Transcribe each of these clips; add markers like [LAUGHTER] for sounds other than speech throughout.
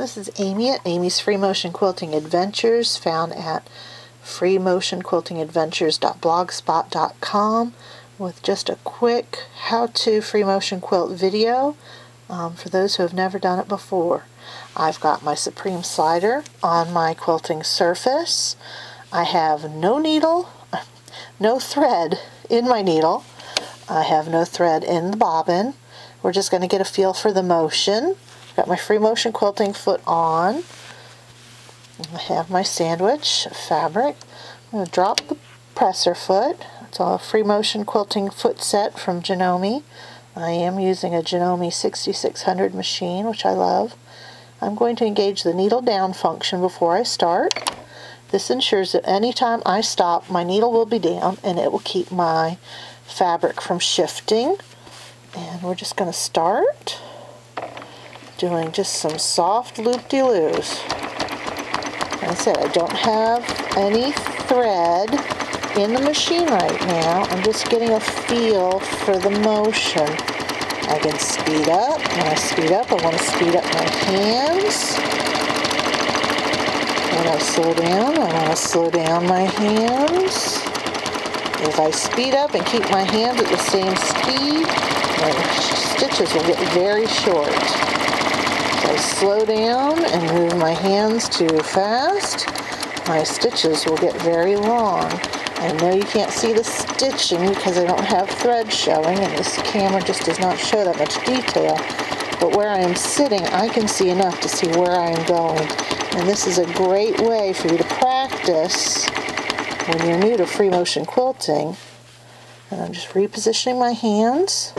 This is Amy at Amy's Free Motion Quilting Adventures, found at freemotionquiltingadventures.blogspot.com with just a quick how-to free motion quilt video um, for those who have never done it before. I've got my Supreme slider on my quilting surface. I have no needle, [LAUGHS] no thread in my needle. I have no thread in the bobbin. We're just going to get a feel for the motion. Got my free motion quilting foot on. I have my sandwich fabric. I'm going to drop the presser foot. It's a free motion quilting foot set from Janome. I am using a Janome 6600 machine, which I love. I'm going to engage the needle down function before I start. This ensures that anytime I stop, my needle will be down and it will keep my fabric from shifting. And we're just going to start doing just some soft loop-de-loos. Like I said, I don't have any thread in the machine right now. I'm just getting a feel for the motion. I can speed up. When I speed up, I want to speed up my hands. When I slow down, I want to slow down my hands. If I speed up and keep my hands at the same speed, my stitches will get very short. I slow down and move my hands too fast, my stitches will get very long. I know you can't see the stitching because I don't have thread showing and this camera just does not show that much detail. But where I am sitting, I can see enough to see where I am going. And this is a great way for you to practice when you're new to free motion quilting. And I'm just repositioning my hands.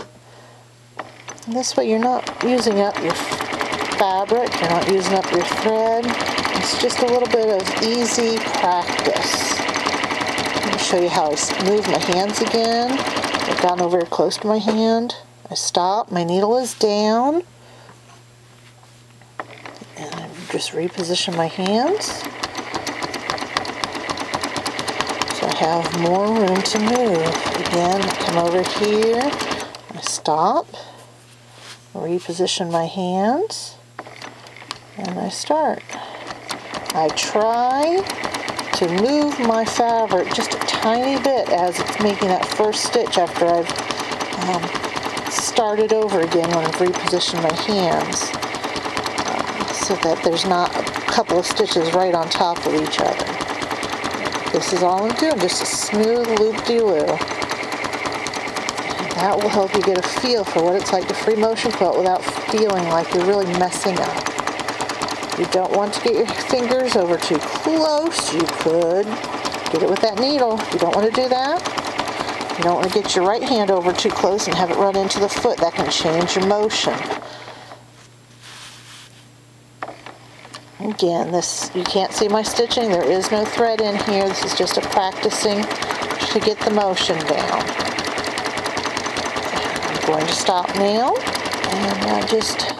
And this way you're not using up your fabric, you're not using up your thread. It's just a little bit of easy practice. Me show you how I move my hands again. I've gotten over close to my hand. I stop, my needle is down. And I just reposition my hands. So I have more room to move. Again, come over here, I stop, reposition my hands, and I start. I try to move my fabric just a tiny bit as it's making that first stitch after I've um, started over again when I've repositioned my hands uh, so that there's not a couple of stitches right on top of each other. This is all I'm doing, just a smooth loop-de-loo. That will help you get a feel for what it's like to free motion quilt without feeling like you're really messing up. You don't want to get your fingers over too close. You could get it with that needle. You don't want to do that. You don't want to get your right hand over too close and have it run into the foot. That can change your motion. Again, this you can't see my stitching. There is no thread in here. This is just a practicing to get the motion down. I'm going to stop now and I just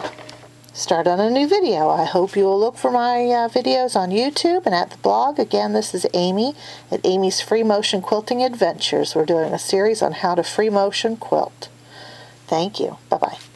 start on a new video. I hope you will look for my uh, videos on YouTube and at the blog. Again, this is Amy at Amy's Free Motion Quilting Adventures. We're doing a series on how to free motion quilt. Thank you. Bye-bye.